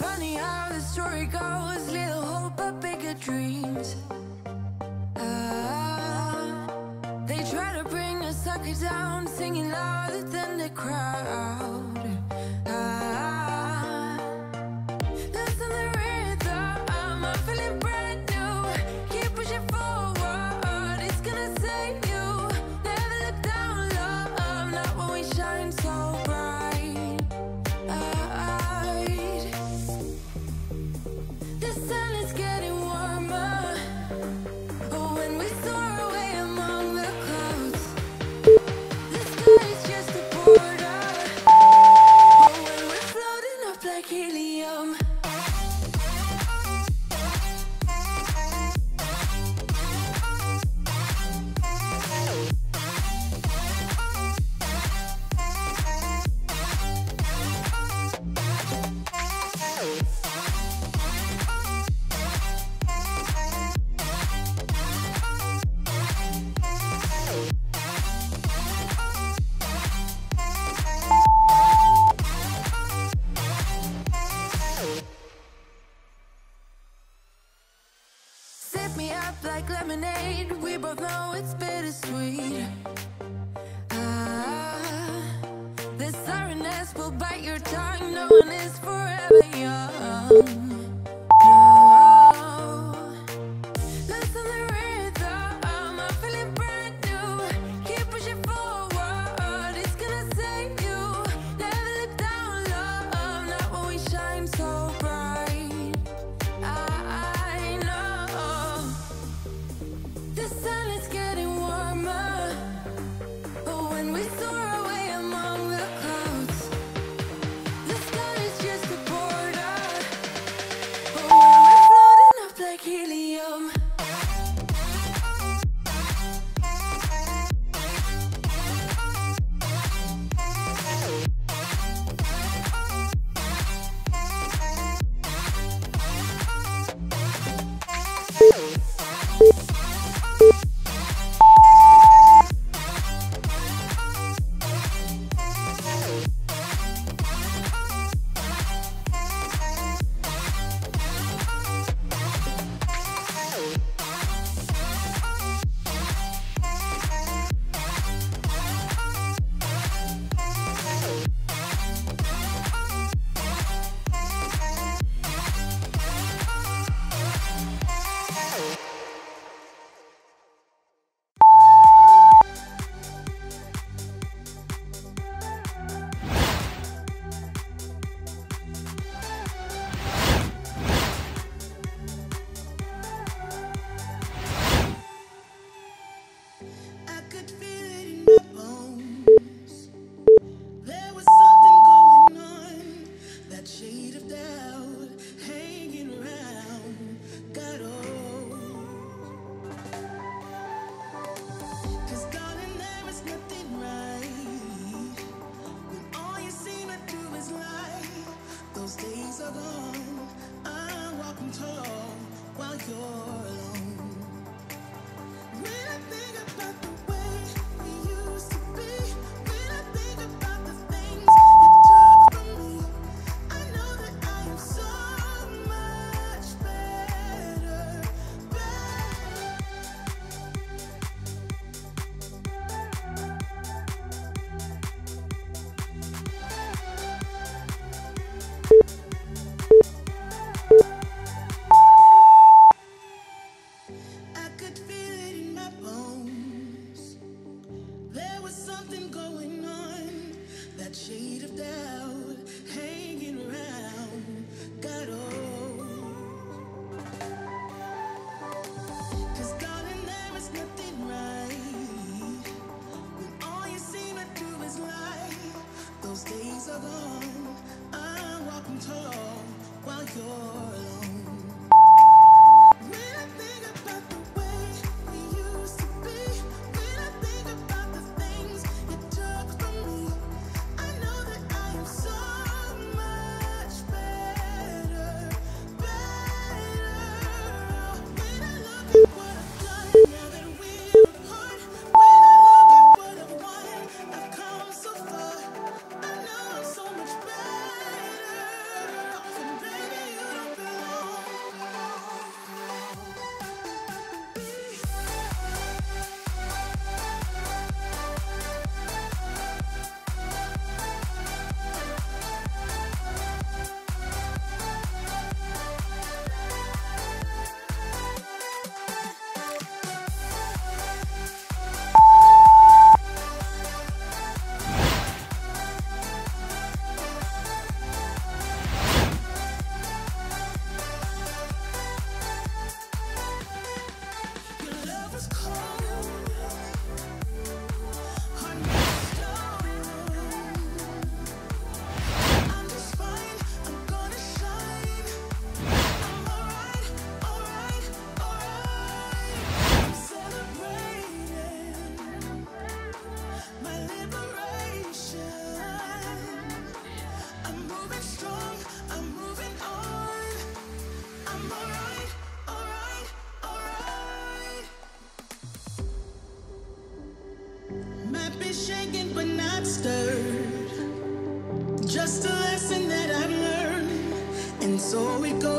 Funny how the story goes, little hope but bigger dreams. Ah, they try to bring a sucker down, singing louder than the crowd. both know it's bittersweet. Ah, this sorrowness will bite your tongue, no one is forever shaken but not stirred. Just a lesson that I've learned, and so we go.